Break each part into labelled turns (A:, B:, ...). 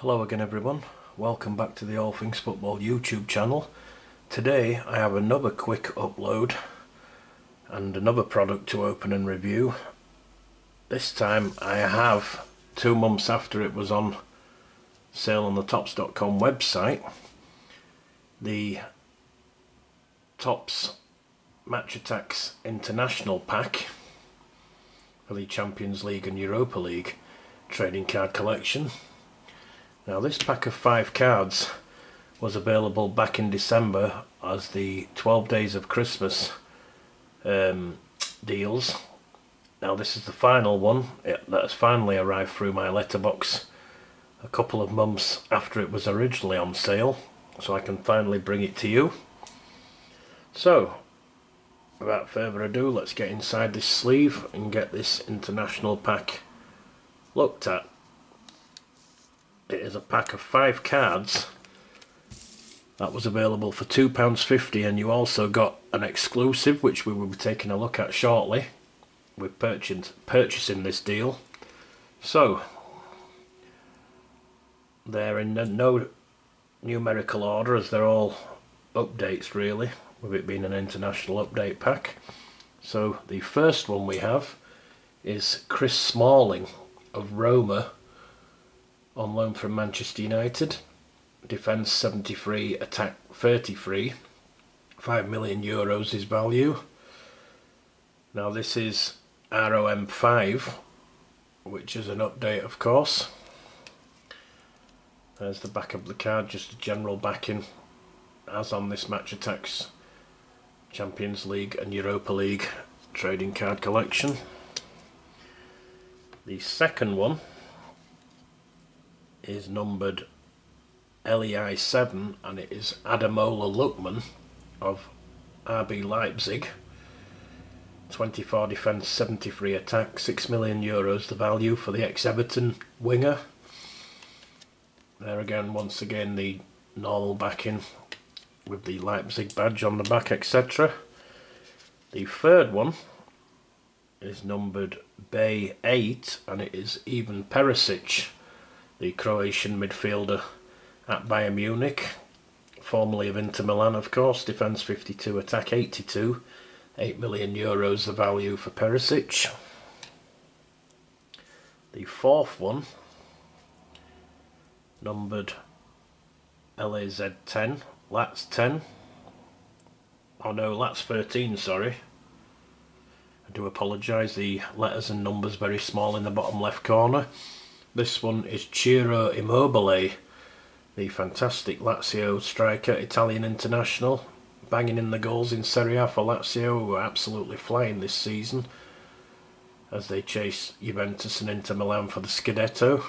A: Hello again everyone, welcome back to the All Things Football YouTube channel. Today I have another quick upload and another product to open and review. This time I have, two months after it was on sale on the Topps.com website, the Topps Match Attax International Pack for the Champions League and Europa League trading card collection. Now this pack of five cards was available back in December as the 12 Days of Christmas um, deals. Now this is the final one it, that has finally arrived through my letterbox a couple of months after it was originally on sale so I can finally bring it to you. So without further ado let's get inside this sleeve and get this international pack looked at. It is a pack of five cards that was available for £2.50 and you also got an exclusive which we will be taking a look at shortly with purchasing, purchasing this deal. So, they're in no numerical order as they're all updates really with it being an international update pack. So the first one we have is Chris Smalling of Roma on loan from Manchester United. Defence 73, attack 33. 5 million euros is value. Now this is ROM5, which is an update of course. There's the back of the card, just a general backing as on this Match Attax Champions League and Europa League trading card collection. The second one is numbered LEI 7 and it is Ademola Lookman of RB Leipzig. 24 defence, 73 attack, 6 million euros the value for the ex-Everton winger. There again, once again, the normal backing with the Leipzig badge on the back, etc. The third one is numbered Bay 8 and it is Ivan Perisic the Croatian midfielder at Bayern Munich, formerly of Inter Milan of course, defence 52, attack 82, 8 million euros the value for Perisic. The fourth one, numbered LAZ10, LATS 10, oh no, LATS 13, sorry. I do apologise, the letters and numbers very small in the bottom left corner. This one is Ciro Immobile, the fantastic Lazio striker, Italian international, banging in the goals in Serie A for Lazio, who are absolutely flying this season as they chase Juventus and Inter Milan for the Scudetto.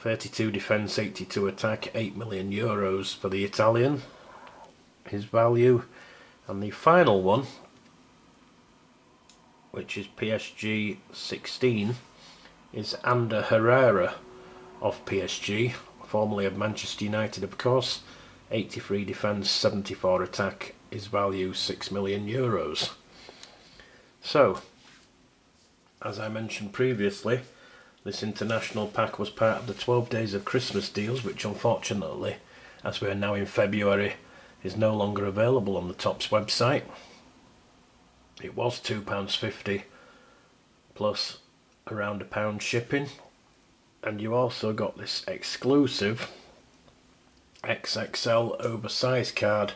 A: 32 defence, 82 attack, 8 million euros for the Italian, his value. And the final one, which is PSG 16, is Ander Herrera of PSG, formerly of Manchester United of course. 83 defence, 74 attack, his value 6 million euros. So, as I mentioned previously, this international pack was part of the 12 days of Christmas deals, which unfortunately, as we are now in February, is no longer available on the Topps website. It was £2.50 plus around a pound shipping. And you also got this exclusive XXL oversized card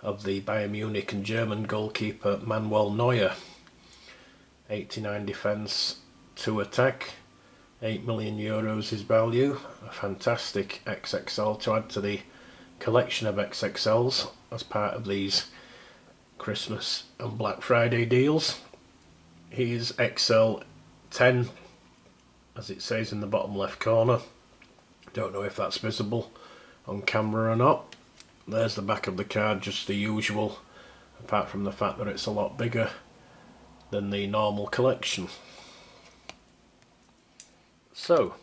A: of the Bayern Munich and German goalkeeper Manuel Neuer. 89 defence 2 attack. 8 million euros is value. A fantastic XXL to add to the collection of XXLs as part of these Christmas and Black Friday deals. He's XL 10 as it says in the bottom left corner. Don't know if that's visible on camera or not. There's the back of the card just the usual apart from the fact that it's a lot bigger than the normal collection. So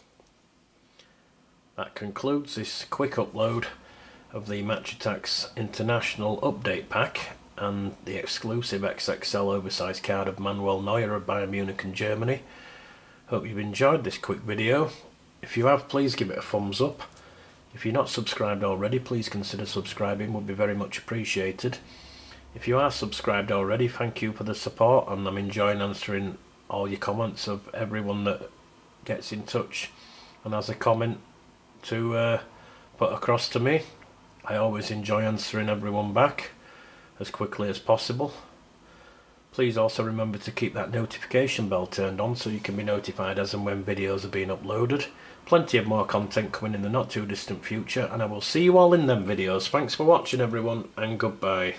A: that concludes this quick upload of the Match Attax International Update Pack and the exclusive XXL oversized card of Manuel Neuer of Bayern Munich and Germany. Hope you've enjoyed this quick video. If you have, please give it a thumbs up. If you're not subscribed already, please consider subscribing, would be very much appreciated. If you are subscribed already, thank you for the support and I'm enjoying answering all your comments of everyone that gets in touch and has a comment to uh, put across to me. I always enjoy answering everyone back as quickly as possible. Please also remember to keep that notification bell turned on so you can be notified as and when videos are being uploaded. Plenty of more content coming in the not too distant future and I will see you all in them videos. Thanks for watching everyone and goodbye.